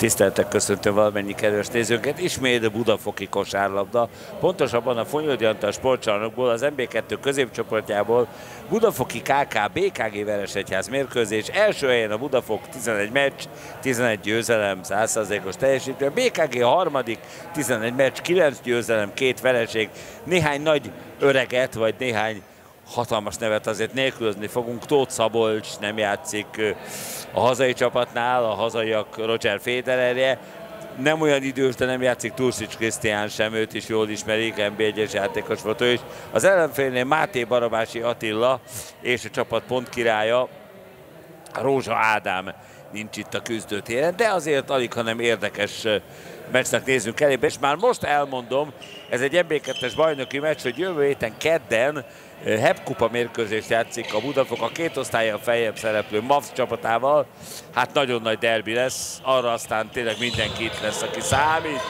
Tiszteltek köszöntöm valamennyi kedves nézőket. Ismét a Budafoki kosárlabda. Pontosabban a Fonyodi Antal sportcsarnokból, az MB2 középcsoportjából Budafoki KK BKG Veresegyház mérkőzés. Első helyen a Budafok 11 meccs, 11 győzelem, 100%-os teljesítő. A BKG harmadik, 11 meccs, 9 győzelem, két vereség. Néhány nagy öreget, vagy néhány hatalmas nevet azért nélkülözni fogunk. Tóth Szabolcs nem játszik a hazai csapatnál, a hazaiak Roger Federerje, nem olyan idős, de nem játszik Tursics Krisztián sem, őt is jól ismerik, NB1-es játékos volt ő is. Az ellenfélnél Máté Barabási Attila és a csapat pontkirálya Rózsa Ádám nincs itt a küzdőtéren, de azért alig, hanem érdekes meccsnek nézzünk elébe, és már most elmondom, ez egy MB2-es bajnoki meccs, hogy jövő héten kedden Hep mérkőzést játszik a Budafok a két osztálya feljebb szereplő MAVS csapatával. Hát nagyon nagy derbi lesz, arra aztán tényleg mindenki itt lesz, aki számít.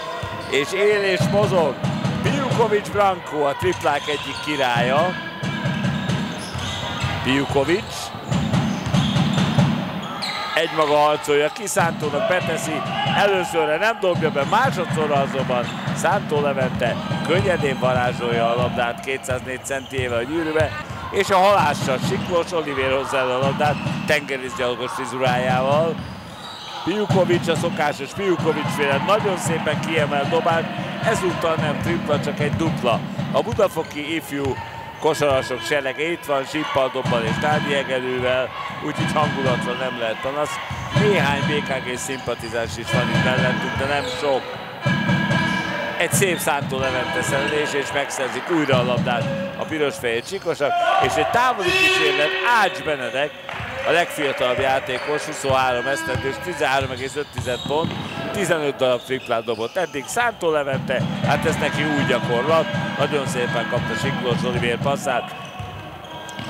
És él és mozog. Piukovics Branko, a triplák egyik királya. Piukovics. Egymaga harcolja, ki Szántónak beteszi, előszörre nem dobja be, másodszorra azonban Szántó Levente könnyedén varázsolja a labdát 204 centiével a gyűrűbe, és a halással Siklós Olivér hozzá a labdát tengerészgyalogos frizurájával. Piukovics a szokásos Piukovics féle nagyon szépen kiemel dobált, ezúttal nem tripla, csak egy dupla. A budafoki ifjú kosarasok serege itt van, Sippal, Dobbal és Tárgyi úgyhogy hangulatra nem lehet panasz. Néhány BKG szimpatizás is van itt mellettünk, de nem sok. Egy szép szántó levente szerelés, és megszerzik újra a labdát a piros-fehér csikosak, és egy távoli kísérlet Ács Benedek, a legfiatalabb játékos, 23 esztendős, 13,5 pont, 15 darab triplát dobott eddig. Szántó Levente, hát ez neki új gyakorlat, nagyon szépen kapta Siklós Olivér passzát.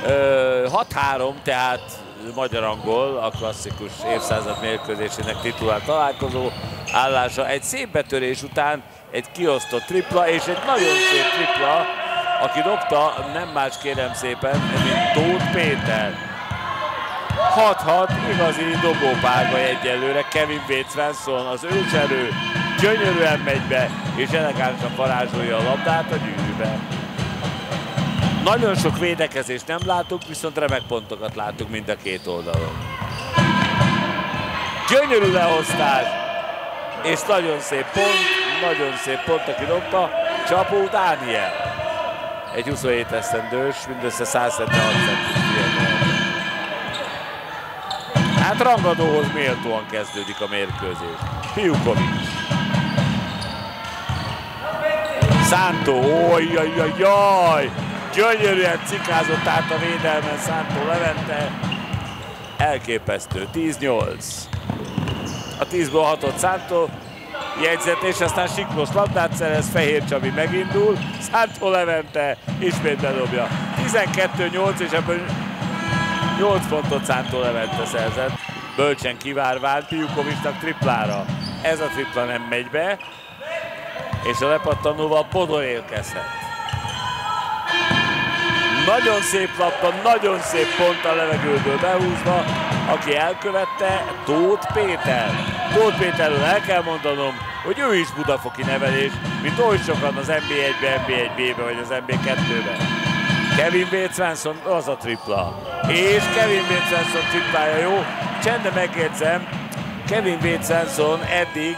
6-3, tehát magyar angol, a klasszikus évszázad mérkőzésének titulált találkozó állása. Egy szép betörés után egy kiosztott tripla, és egy nagyon szép tripla, aki dobta, nem más kérem szépen, mint Tóth Péter. 6-6, igazi dobópárba egyelőre, Kevin Bates Svensson, az őserő, gyönyörűen megy be, és elegánsan varázsolja a labdát a gyűrűbe. Nagyon sok védekezést nem látunk, viszont remek pontokat látunk mind a két oldalon. Gyönyörű lehoztás, és nagyon szép pont, nagyon szép pont, aki dobta, Csapó Dániel. Egy 27 esztendős, mindössze 176 centis Hát rangadóhoz méltóan kezdődik a mérkőzés. Piukovics. Szántó, ojjajjajjaj! Gyönyörűen cikázott át a védelmen Szántó Levente. Elképesztő, 10-8. A 10-ből hatott Szántó jegyzet, és aztán Siklós labdát szerez, Fehér Csabi megindul, Szántó Levente ismét bedobja. 12-8, és ebből 8 pontot Szántó Levente szerzett. Bölcsen kivárván Piukovicsnak triplára. Ez a tripla nem megy be, és a lepattanóval Bodor érkezhet. Nagyon szép labda, nagyon szép pont a levegőből behúzva, aki elkövette Tóth Péter. Tóth Péterről el kell mondanom, hogy ő is budafoki nevelés, mint oly sokan az NB1-be, NB1-be vagy az NB2-be. Kevin Svensson, az a tripla. És Kevin Bates Svensson triplája jó. Csende megjegyzem, Kevin Bates Svensson eddig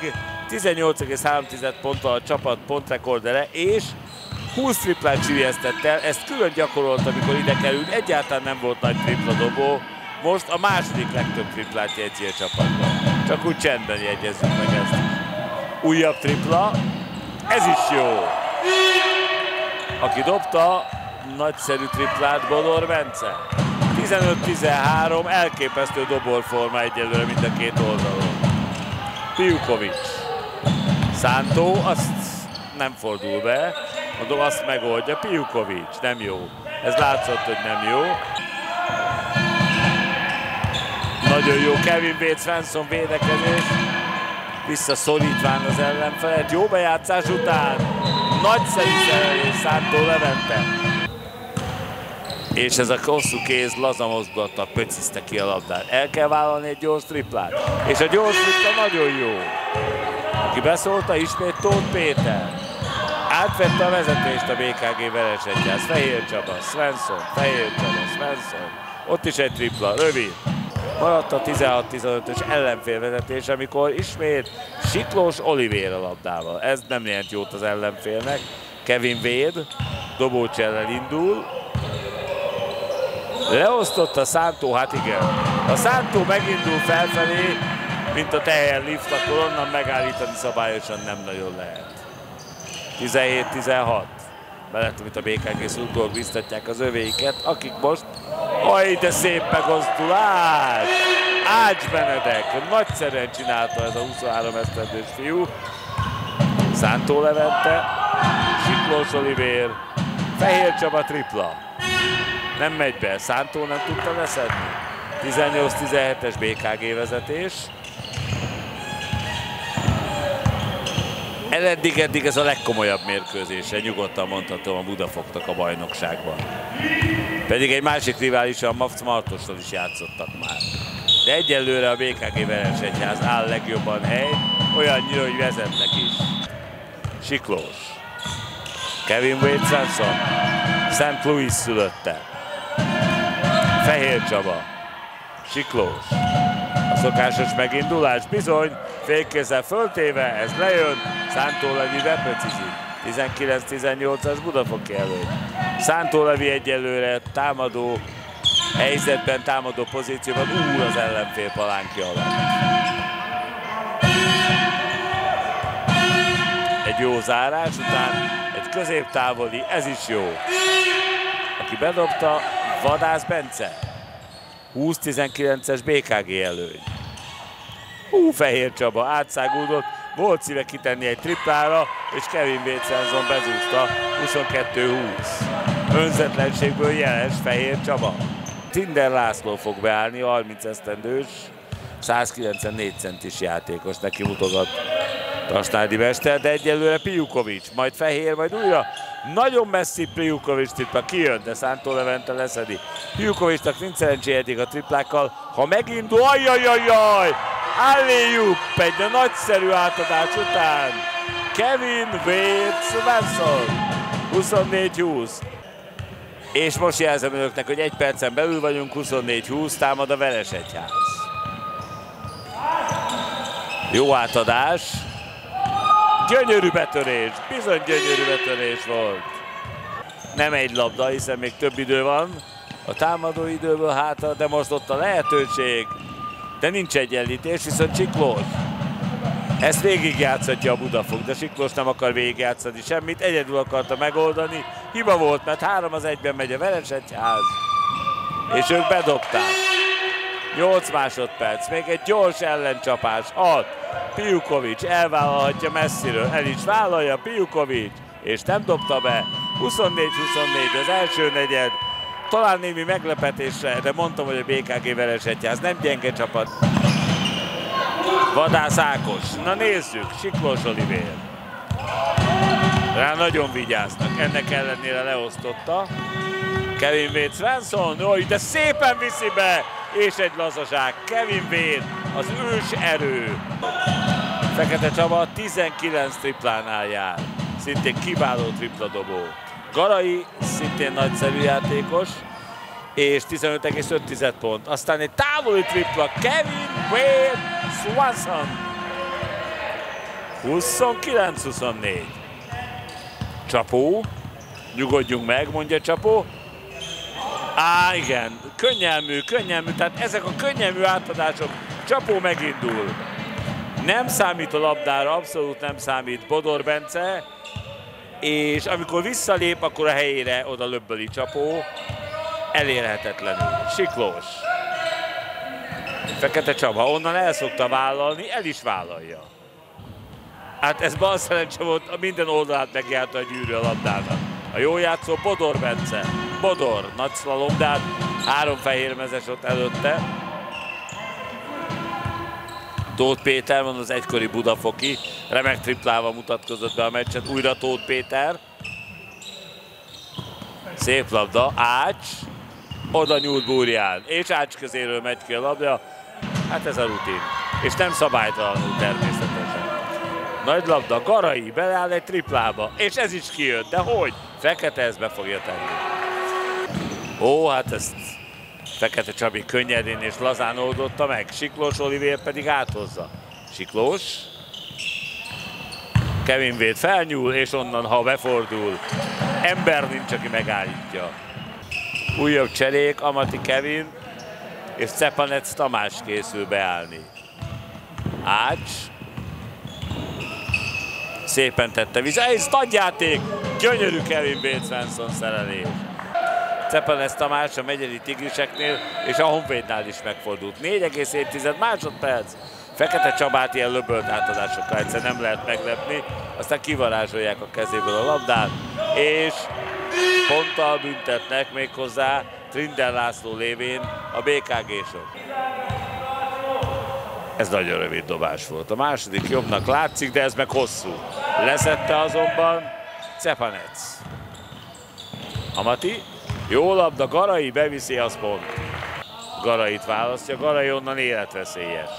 18,3 ponttal a csapat pontrekordere, és 20 triplát csülyeztett el, ezt külön gyakorolt, amikor ide került, egyáltalán nem volt nagy tripla dobó, most a második legtöbb triplát jegyzi a csapatban. Csak úgy csendben jegyezzük meg ezt. Újabb tripla, ez is jó. Aki dobta, nagyszerű triplát Bodor Bence. 15-13, elképesztő dobolforma egyelőre mind a két oldalon. Piukovics. Szántó, azt nem fordul be, mondom, azt megoldja. Piukovics, nem jó. Ez látszott, hogy nem jó. Nagyon jó Kevin Bates Svensson védekezés. Visszaszorítván az ellenfelet. Jó bejátszás után. Nagyszerű szerelés Szántó Levente. És ez a hosszú kéz laza mozdulattal pöciszte ki a labdát. El kell vállalni egy gyors triplát. És a gyors tripla nagyon jó. Aki beszólta, ismét Tóth Péter. Átvette a vezetést a BKG veresegyház. Fehér Csaba, Svensson, Fehér Csaba, Svensson. Ott is egy tripla, rövid. Maradt a 16-15-ös ellenfélvezetés, amikor ismét Siklós Olivér a labdával. Ez nem jelent jót az ellenfélnek. Kevin Véd dobócsellel indul. Leosztott a Szántó, hát igen. A Szántó megindul felfelé, mint a teherlift, akkor onnan megállítani szabályosan nem nagyon lehet. 17-16. Mellett, amit a BKG szurkolók biztatják az övéiket, akik most Aj, de szép megosztul át! Ács Benedek, nagyszerűen csinálta ez a 23 esztendős fiú. Szántó Levente, Siklós Olivér, Fehér Csaba tripla. Nem megy be, Szántó nem tudta leszedni. 18-17-es BKG vezetés. Eddig, eddig ez a legkomolyabb mérkőzése, nyugodtan mondhatom a Budafoknak a bajnokságban. Pedig egy másik rivális, a Mavc Martosról is játszottak már. De egyelőre a BKG Veresegyház áll legjobban hely, olyannyira, hogy vezetnek is. Siklós. Kevin Wade Sanson. St. Louis szülötte. Fehér Csaba. Siklós. A szokásos megindulás bizony, félkézzel föltéve, ez lejön, Szántó Levi bepöcizik. 19-18-as Budafoki előtt. Szántó Levi egyelőre támadó helyzetben, támadó pozícióban úr az ellenfél palánkja alatt. Egy jó zárás után egy középtávoli, ez is jó. Aki bedobta, Vadász Bence. 20-19-es BKG előny. Hú, Fehér Csaba átszágódott, volt szíve kitenni egy triplára, és Kevin Bécenson bezúzta 22-20. Önzetlenségből jeles Fehér Csaba. Tinder László fog beállni, 30 esztendős, 194 centis játékos, neki mutogat Tasnádi Mester, de egyelőre Pijukovics, majd Fehér, majd újra nagyon messzi Pijukovics tripla kijön, de Szántó Levente leszedi. Pijukovicsnak nincs szerencsé eddig a triplákkal, ha megindul, ajajajaj, Alliup egy nagyszerű átadás után. Kevin Wade Svensson 24-20. És most jelzem önöknek, hogy egy percen belül vagyunk, 24-20, támad a Veresegyház. Jó átadás. Gyönyörű betörés, bizony gyönyörű betörés volt. Nem egy labda, hiszen még több idő van. A támadó időből hátra, de most ott a lehetőség de nincs egyenlítés, viszont Csiklós ezt végigjátszhatja a Budafok, de Siklós nem akar végigjátszani semmit, egyedül akarta megoldani. Hiba volt, mert három az egyben megy a Veresegyház, és ők bedobták. 8 másodperc, még egy gyors ellencsapás, 6. Piukovics elvállalhatja messziről, el is vállalja Piukovics, és nem dobta be. 24-24 az első negyed, talán némi meglepetésre, de mondtam, hogy a BKG Veresegyház nem gyenge csapat. Vadász Ákos. Na nézzük, Siklós Olivér. Rá nagyon vigyáznak, ennek ellenére leosztotta. Kevin Svensson, Oly, de szépen viszi be, és egy lazaság. Kevin Wade, az ős erő. Fekete Csaba 19 triplánál jár. Szintén kiváló tripladobó. Garai szintén nagyszerű játékos, és 15,5 pont. Aztán egy távoli tripla Kevin Wade Swanson. 29-24. Csapó. Nyugodjunk meg, mondja Csapó. Á, igen, könnyelmű, könnyelmű, tehát ezek a könnyelmű átadások, Csapó megindul. Nem számít a labdára, abszolút nem számít Bodor Bence, és amikor visszalép, akkor a helyére oda löbböli Csapó, elérhetetlenül. Siklós. Fekete Csaba onnan el szokta vállalni, el is vállalja. Hát ez bal szerencse volt, minden oldalát megjárta a gyűrű a labdának. A jó játszó Bodor Bence. Bodor, nagy szlalom, de hát három fehér mezes ott előtte. Tóth Péter van az egykori Budafoki, remek triplával mutatkozott be a meccset, újra Tóth Péter. Szép labda, Ács, Oda nyúlt Búrján, és Ács közéről megy ki a labda. Hát ez a rutin. És nem szabálytalanul természetesen. Nagy labda, Garai beleáll egy triplába, és ez is kijött, de hogy? Fekete ezt be fogja tenni. Ó, hát ezt Fekete Csabi könnyedén és lazán oldotta meg, Siklós Olivér pedig áthozza. Siklós, Kevin Véd felnyúl, és onnan, ha befordul, ember nincs, aki megállítja. Újabb cserék, Amati Kevin és Cepanec Tamás készül beállni. Ács. Szépen tette vissza, ez nagyjáték, gyönyörű Kevin Véd Svensson szerelés. Cepanec Tamás a megyeri tigriseknél és a Honvédnál is megfordult. 4,7 másodperc. Fekete Csabát ilyen löbölt átadásokkal egyszer nem lehet meglepni, aztán kivarázsolják a kezéből a labdát, és ponttal büntetnek még hozzá Trinder László lévén a BKG-sok. Ez nagyon rövid dobás volt. A második jobbnak látszik, de ez meg hosszú. Leszette azonban Cepanec. Amati, jó labda, Garai beviszi, az pont. Garait választja, Garai onnan életveszélyes.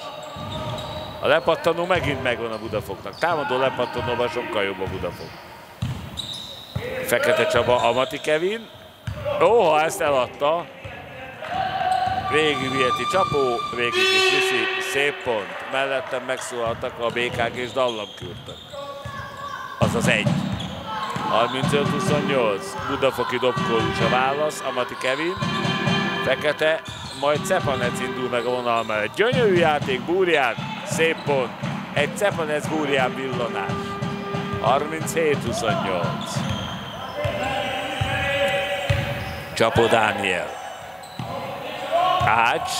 A lepattanó megint megvan a Budafoknak. Támadó lepattanóban sokkal jobb a Budafok. Fekete Csaba, Amati Kevin. Ó, ezt eladta. Végig Vieti Csapó, végig is viszi, szép pont. Mellettem megszólaltak a BKG és dallamkürtök. Az az egy. 35-28, Budafoki dobkódus a válasz, Amati Kevin, Fekete, majd Cepanec indul meg a vonal mellett. Gyönyörű játék, Búrján, szép pont. Egy Cepanec Búrján villanás. 37-28. Csapó Dániel. Ács.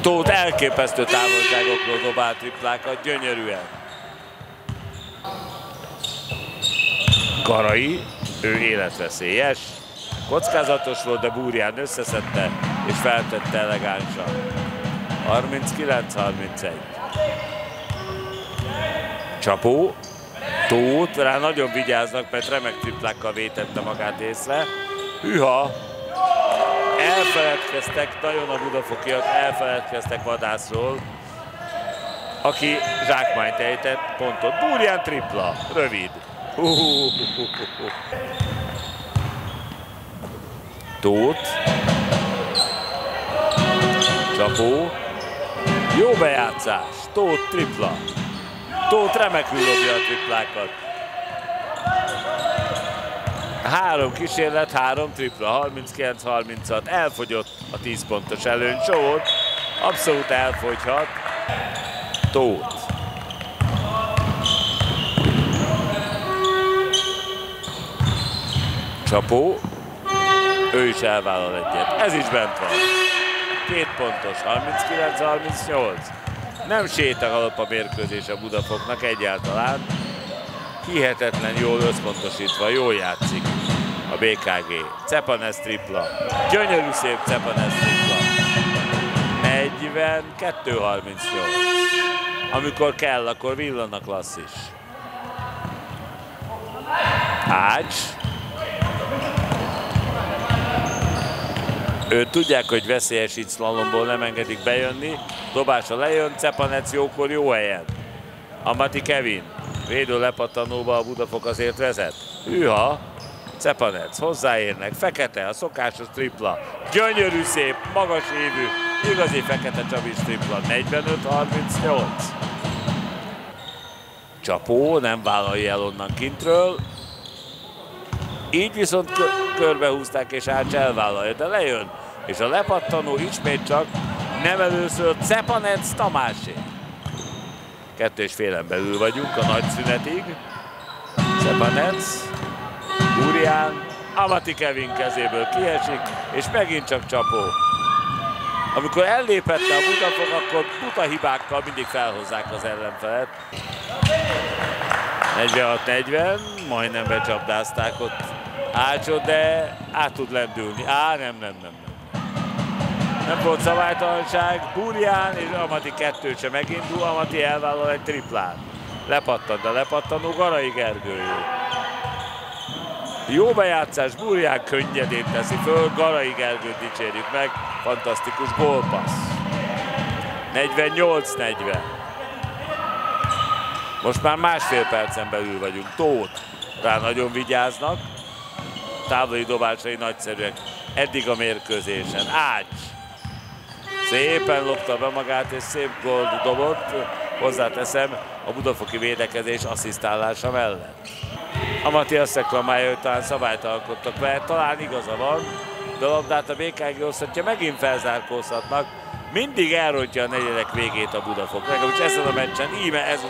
Tóth elképesztő távolságokról dobál triplákat, gyönyörűen. Garai, ő életveszélyes. Kockázatos volt, de Búrján összeszedte és feltette elegánsan. 39-31. Csapó, Tóth, rá nagyon vigyáznak, mert remek triplákkal vétette magát észre. Hűha! Elfeledkeztek, nagyon a budafokiak elfeledkeztek vadászról, aki zsákmányt ejtett, pontot. Búrján tripla, rövid. Tóth. Csapó. Jó bejátszás. Tóth tripla. Tóth remekül dobja a triplákat. Három kísérlet, három tripla, 39-36. Elfogyott a 10 pontos előny. Sót abszolút elfogyhat. Tóth. Csapó. Ő is elvállal egyet. Ez is bent van. Két pontos, 39-38. Nem sétagalop a mérkőzés a Budafoknak egyáltalán. Hihetetlen jól összpontosítva, jól játszik a BKG. Cepanes tripla. Gyönyörű szép Cepanes tripla. 42-38. Amikor kell, akkor villan a klasszis. Ács. Ő tudják, hogy veszélyes itt slalomból nem engedik bejönni. Dobása lejön, Cepanec jókor jó helyen. Amati Kevin. Védő lepattanóba a Budafok azért vezet. Hűha, Cepanec, hozzáérnek, fekete, a szokásos tripla. Gyönyörű szép, magas évű, igazi fekete Csabis tripla. 45-38. Csapó nem vállalja el onnan kintről. Így viszont körbehúzták és Ács elvállalja, de lejön. És a lepattanó ismét csak nem először Cepanec Tamásé. Kettő és félen belül vagyunk a nagy szünetig. Cepanec, Burián, Amati Kevin kezéből kiesik, és megint csak csapó. Amikor ellépette a Budafok, akkor buta hibákkal mindig felhozzák az ellenfelet. 46-40, majdnem becsapdázták ott Ácsot, de át tud lendülni. Á, nem, nem, nem. Nem volt szabálytalanság. Burján és Amati kettőt sem megindul. Amati elvállal egy triplát. Lepattant, de lepattanó Garai Gergő. Jó bejátszás, Burján könnyedén teszi föl, Garai Gergőt dicsérjük meg, fantasztikus gólpassz. 48-40. Most már másfél percen belül vagyunk. Tóth rá nagyon vigyáznak. Távoli dobásai nagyszerűek. Eddig a mérkőzésen. Ács. Szépen lopta be magát, és szép gól dobott. Hozzáteszem a budafoki védekezés asszisztálása mellett. A Matthias reklamája, hogy talán szabályt alkottak be, talán igaza van, de a labdát a BKG osztatja, megint felzárkózhatnak. Mindig elrontja a negyedek végét a Budafok. Legalábbis ezen a meccsen, íme ez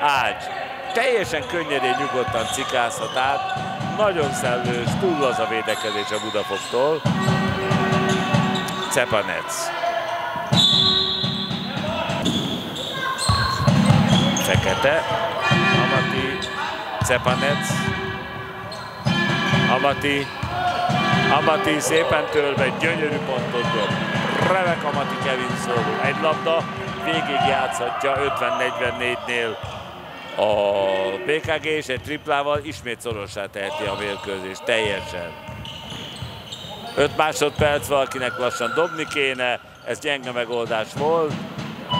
Ács. Teljesen könnyedén, nyugodtan cikázhat át. Nagyon szellős, túl az a védekezés a Budafoktól. Cepanec. Fekete. Amati. Cepanec. Amati. Amati szépen törve, gyönyörű pontot dob. Remek Amati Kevin szóló. Egy labda, végig játszhatja 50-44-nél a BKG és egy triplával ismét szorossá teheti a mérkőzést teljesen. 5 másodperc valakinek lassan dobni kéne, ez gyenge megoldás volt.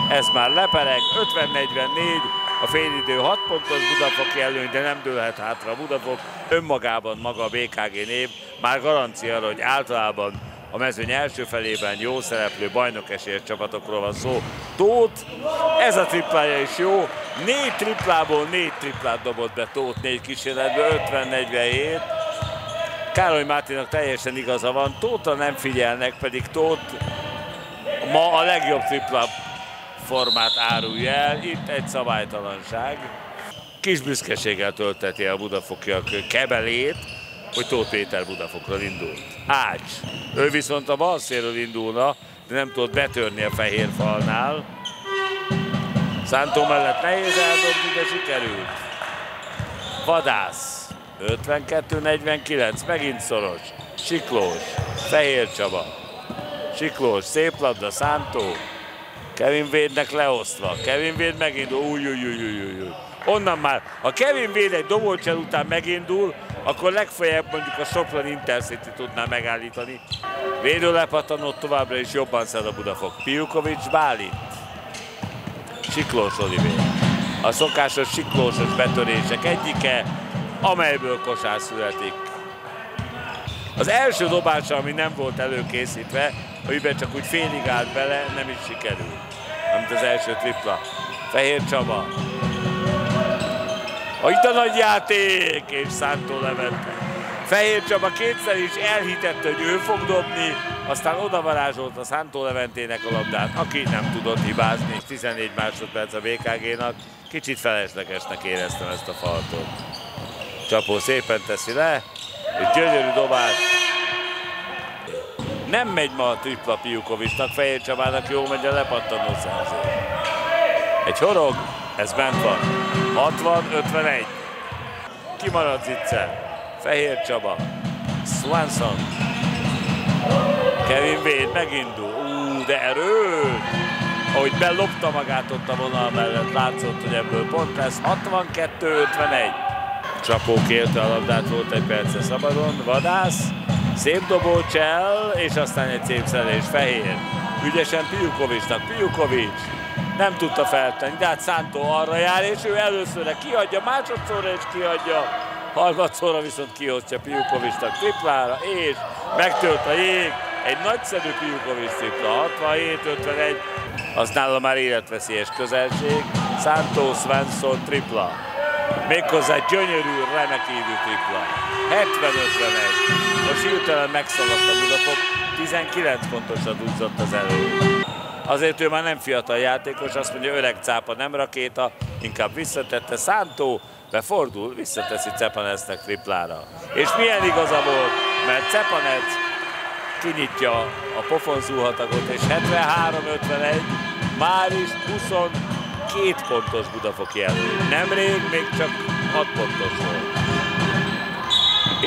Ez már lepereg, 50-44, a félidő 6 pontos Budafoki előny, de nem dőlhet hátra Budafok. Önmagában maga a BKG név már garancia arra, hogy általában a mezőny első felében jó szereplő bajnokesélyes csapatokról van szó. Tóth, ez a triplája is jó. Négy triplából négy triplát dobott be Tóth négy kísérletből, 50-47. Károly Máténak teljesen igaza van, Tóthra nem figyelnek, pedig Tóth ma a legjobb tripla formát árulja el. Itt egy szabálytalanság. Kis büszkeséggel tölteti a budafokiak kebelét, hogy Tóth Péter Budafokra indult. Ács. Ő viszont a bal indulna, de nem tudott betörni a fehér falnál. Szántó mellett nehéz eldobni, de sikerült. Vadász. 52-49, megint szoros. Siklós. Fehér Csaba. Siklós, szép labda, Szántó. Kevin Védnek leosztva. Kevin Véd megindul. Új, új, új, új, új. Onnan már, ha Kevin Véd egy dobócsel után megindul, akkor legfeljebb mondjuk a Sopron Intercity tudná megállítani. Védő lepattanott továbbra is jobban szed a Budafok. Piukovics Bálint. Siklós Olivér. A szokásos siklósos betörések egyike, amelyből kosár születik. Az első dobása, ami nem volt előkészítve, amiben csak úgy félig állt bele, nem is sikerült. Amit az első tripla. Fehér Csaba. A itt a nagy játék, és Szántó levette. Fehér Csaba kétszer is elhitette, hogy ő fog dobni, aztán odavarázsolt a Szántó Leventének a labdát, aki nem tudott hibázni, 14 másodperc a BKG-nak. Kicsit feleslegesnek éreztem ezt a faltot. Csapó szépen teszi le, és gyönyörű dobás. Nem megy ma a tripla Piukovicsnak, Fehér Csabának jó megy a lepattanó szerző. Egy horog, ez bent van. 60-51. Kimarad Zicser. Fehér Csaba. Swanson. Kevin Wade megindul. Ú, de erős! Ahogy belopta magát ott a vonal mellett, látszott, hogy ebből pont lesz. 62-51. Csapó kérte a labdát, volt egy perce szabadon. Vadász. Szép dobó Csell, és aztán egy szép szelés. Fehér. Ügyesen Piukovicsnak. Piukovics nem tudta feltenni, de hát Szántó arra jár, és ő előszörre kiadja, másodszorra is kiadja, harmadszorra viszont kiosztja Piukovicsnak triplára, és megtölt a jég, egy nagyszerű Piukovics tripla, 67-51, az nála már életveszélyes közelség, Szántó Svensson tripla, méghozzá gyönyörű, remekívű tripla, 70-51, most hirtelen megszaladt a Budapok, 19 pontosat úzott az elő. Azért ő már nem fiatal játékos, azt mondja, öreg cápa, nem rakéta, inkább visszatette. Szántó befordul, visszateszi Cepanecnek triplára. És milyen igaza volt, mert Cepanec kinyitja a pofonzúhatagot, és 73-51 már is 22 pontos Budafoki elő. Nemrég még csak 6 pontos volt.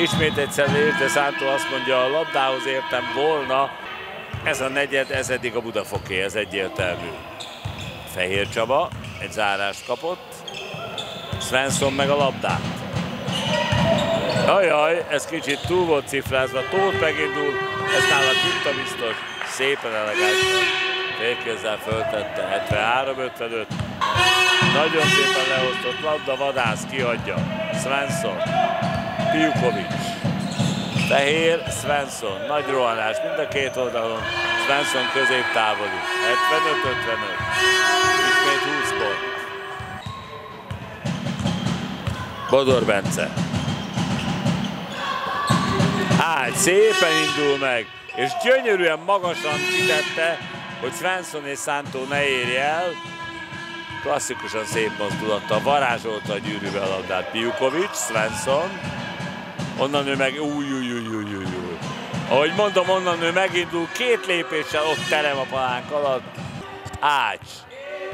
Ismét egy szenvés, de Szántó azt mondja, a labdához értem volna, ez a negyed, ez eddig a Budafoké, ez egyértelmű. Fehér Csaba egy zárást kapott, Svensson meg a labdát. Ajaj, ez kicsit túl volt cifrázva. Tóth megindul, ez nála a biztos. Szépen elegánsan. Félkézzel föltette. 73-55. Nagyon szépen leosztott labda, vadász kiadja. Svensson. Piukovics. Fehér, Svensson. Nagy rohanás mind a két oldalon. Svensson közép távoli. 75-55. Ismét 20 pont. Bodor Bence. Hát szépen indul meg, és gyönyörűen magasan kitette, hogy Svensson és Szántó ne érje el. Klasszikusan szép mozdulattal varázsolta a gyűrűvel a labdát Piukovics, Svensson. Onnan ő meg új, új, új, új, új, új. Ahogy mondom, onnan ő megindul, két lépéssel ott terem a palánk alatt. Ács.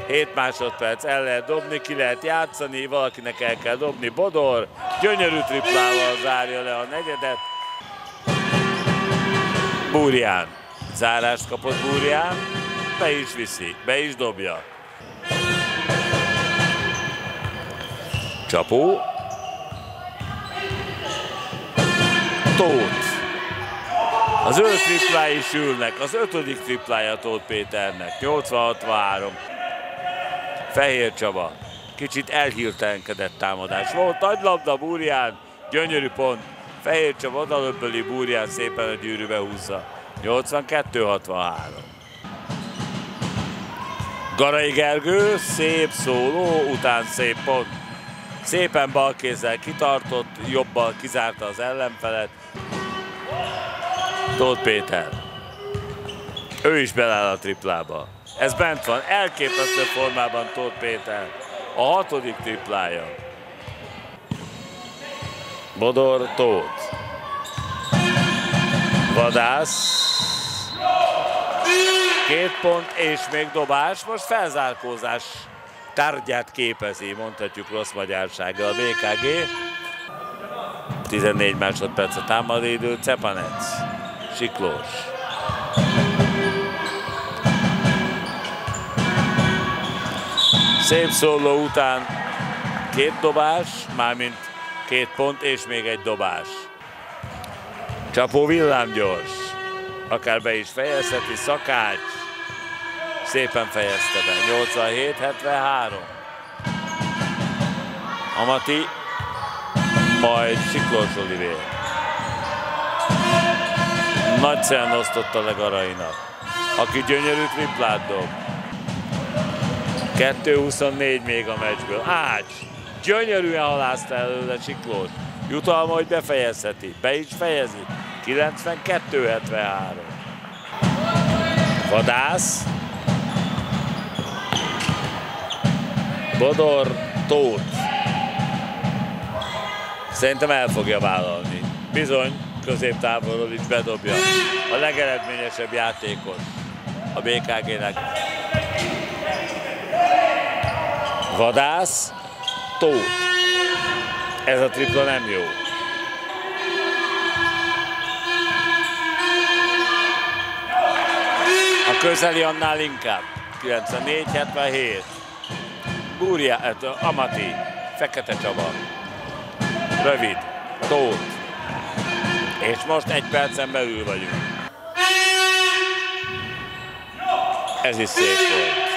7 másodperc el lehet dobni, ki lehet játszani, valakinek el kell dobni. Bodor gyönyörű triplával zárja le a negyedet. Búrján. Zárást kapott Búrján, be is viszi, be is dobja. Csapó. Tóth. Az ő triplái sülnek, az ötödik triplája Tóth Péternek, 80-63. Fehér Csaba. Kicsit elhirtelenkedett támadás. Volt nagy labda Búrján, gyönyörű pont. Fehér Csaba odalöbböli Búrján szépen a gyűrűbe húzza. 82-63. Garai Gergő, szép szóló, után szép pont. Szépen balkézzel kitartott, jobbal kizárta az ellenfelet. Tóth Péter. Ő is beláll a triplába. Ez bent van, elképesztő formában Tóth Péter. A hatodik triplája. Bodor Tóth. Vadász. Két pont és még dobás. Most felzárkózás tárgyát képezi, mondhatjuk rossz magyarsággal a BKG. 14 másodperc a támadóidő, Cepanec, Siklós. Szép szóló után két dobás, mármint két pont és még egy dobás. Csapó villámgyors, akár be is fejezheti, Szakács szépen fejezte be, 87-73. Amati, majd Siklós Olivér. Nagyszerűen osztotta le Garainak, aki gyönyörű triplát dob. 2-24 még a meccsből. Ács! Gyönyörűen halászta előle Siklós. Jutalma, hogy befejezheti. Be is fejezi. 92-73. Vadász. Bodor Tóth. Szerintem el fogja vállalni. Bizony, középtávolról is bedobja. A legeredményesebb játékos a BKG-nek. Vadász, Tóth. Ez a tripla nem jó. A közeli annál inkább. 94-77. Búria, hát Amati, Fekete Csaba. Rövid, Tóth. És most egy percen belül vagyunk. Ez is szép volt.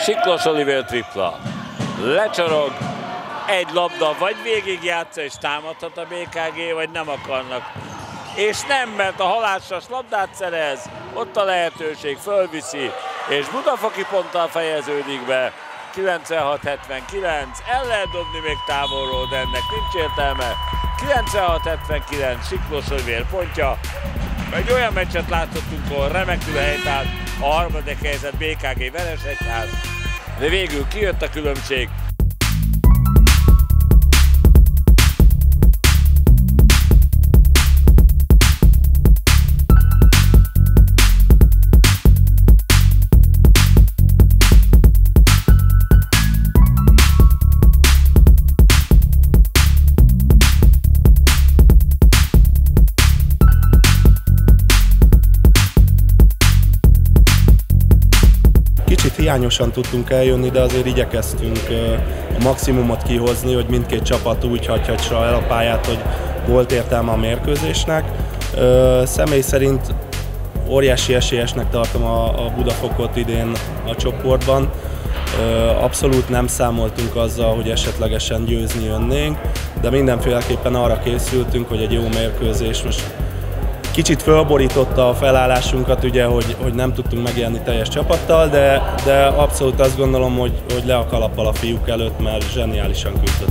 Siklos Oliver tripla. Lecsorog, egy labda, vagy végig játsza és támadhat a BKG, vagy nem akarnak. És nem, mert a halászas labdát szerez, ott a lehetőség, fölviszi, és Budafoki ponttal fejeződik be. 96-79, el lehet dobni még távolról, de ennek nincs értelme. 96-79, Siklos Oliver pontja. Egy olyan meccset láthattunk, ahol remekül helytált a harmadik helyzet BKG Veresegyház, de végül kijött a különbség, hiányosan tudtunk eljönni, de azért igyekeztünk a maximumot kihozni, hogy mindkét csapat úgy hagyhatsa el a pályát, hogy volt értelme a mérkőzésnek. Személy szerint óriási esélyesnek tartom a, a Budafokot idén a csoportban. Abszolút nem számoltunk azzal, hogy esetlegesen győzni jönnénk, de mindenféleképpen arra készültünk, hogy egy jó mérkőzés most kicsit fölborította a felállásunkat, ugye, hogy, hogy nem tudtunk megjelenni teljes csapattal, de, de abszolút azt gondolom, hogy, hogy le a kalappal a fiúk előtt, mert zseniálisan küzdöttek.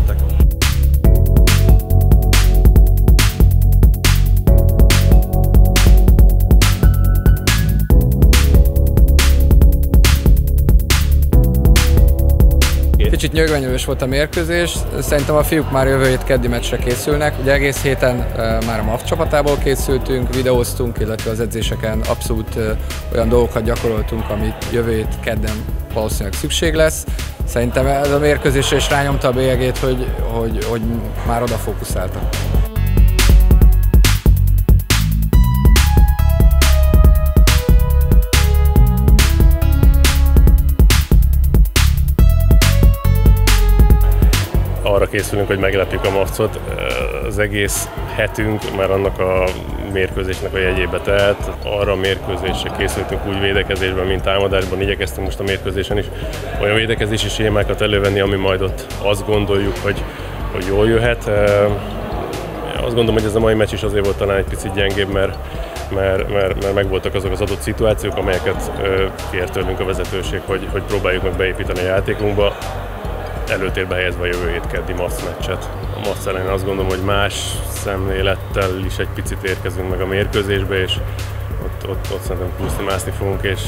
Kicsit nyögvenyős volt a mérkőzés, szerintem a fiúk már jövő hét keddi meccsre készülnek. Ugye egész héten már a MAF csapatából készültünk, videóztunk, illetve az edzéseken abszolút olyan dolgokat gyakoroltunk, amit jövő hét kedden valószínűleg szükség lesz. Szerintem ez a mérkőzésre is rányomta a bélyegét, hogy, hogy, hogy már oda fókuszáltak. Készülünk, hogy meglepjük a Mavcot. Az egész hetünk már annak a mérkőzésnek a jegyébe telt. Arra a mérkőzésre készültünk úgy védekezésben, mint támadásban. Igyekeztünk most a mérkőzésen is olyan védekezési sémákat elővenni, ami majd ott azt gondoljuk, hogy, hogy jól jöhet. Azt gondolom, hogy ez a mai meccs is azért volt talán egy picit gyengébb, mert mert, mert, mert megvoltak azok az adott szituációk, amelyeket kért tőlünk a vezetőség, hogy, hogy próbáljuk meg beépíteni a játékunkba előtérbe helyezve a jövő hét keddi MASZ meccset. A MASZ ellen azt gondolom, hogy más szemlélettel is egy picit érkezünk meg a mérkőzésbe, és ott, ott, ott szerintem pluszni mászni fogunk, és,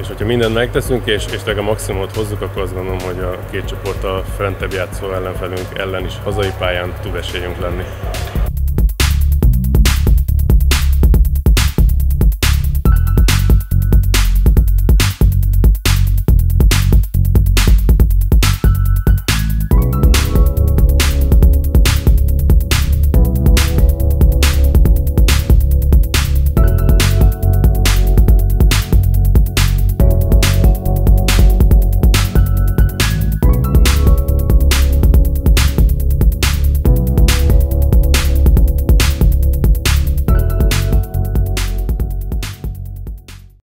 és hogyha mindent megteszünk, és, és a maximumot hozzuk, akkor azt gondolom, hogy a két csoport a fentebb játszó ellenfelünk ellen is hazai pályán tud esélyünk lenni.